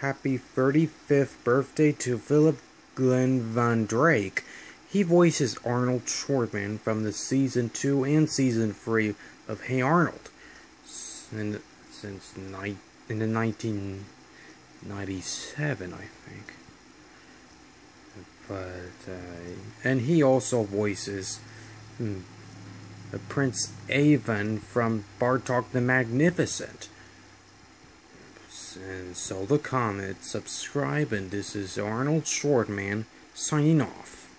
happy 35th birthday to Phillip Glenn Van Dyke. He voices Arnold Shortman from the season 2 and season 3 of Hey Arnold in, since ni- in the 1997, I think. But, uh, and he also voices hmm, Prince Ivan from Bartok the Magnificent. And so the comment, subscribe, and this is Arnold Shortman signing off.